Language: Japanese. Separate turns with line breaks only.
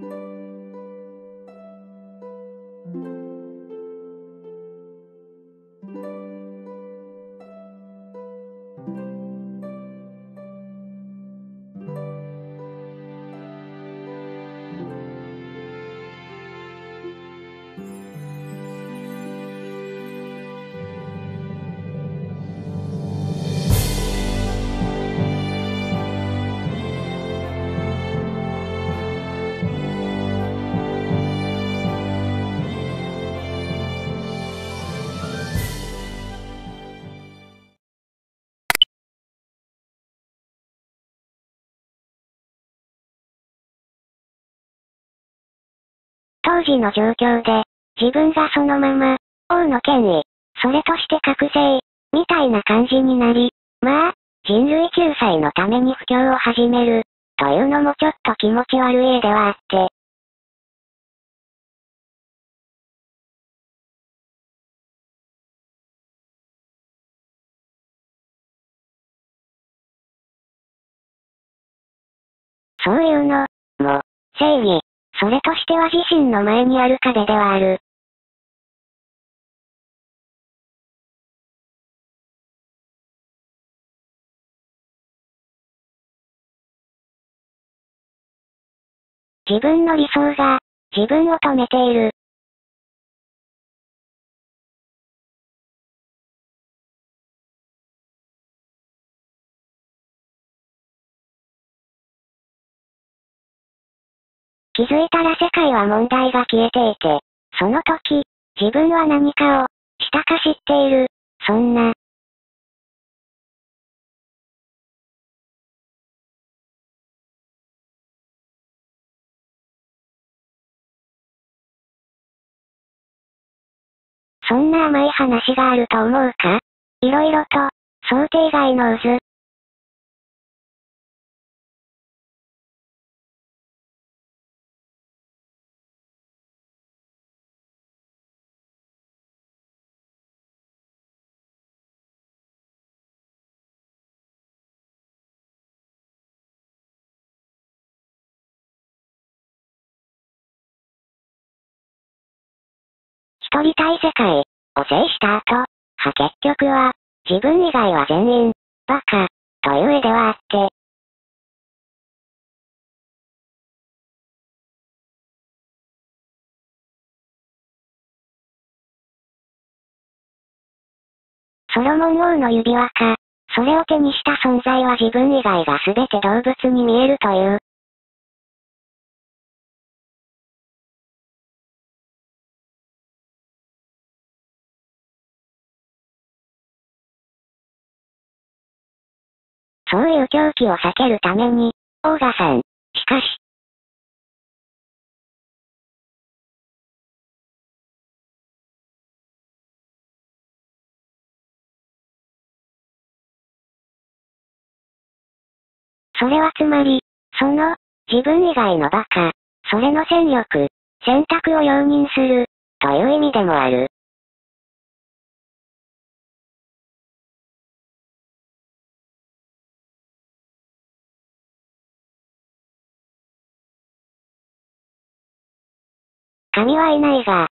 thank you 時の状況で、自分がそのまま、王の権威、それとして覚醒、みたいな感じになり、まあ、人類救済のために布教を始める、というのもちょっと気持ち悪い絵ではあって。そういうの、も、正義、それとしては自身の前にある壁ではある。自分の理想が、自分を止めている。気づいたら世界は問題が消えていて、その時、自分は何かを、したか知っている、そんな、そんな甘い話があると思うか？いろいろと、想定外の渦。一人対世界。を制した後、は結局は、自分以外は全員、バカ、という絵ではあって、ソロモン王の指輪か、それを手にした存在は自分以外が全て動物に見えるという、そういう狂気を避けるために、オーガさん。しかし、それはつまり、その、自分以外のバカ、それの戦力、選択を容認する、という意味でもある。神はいないが、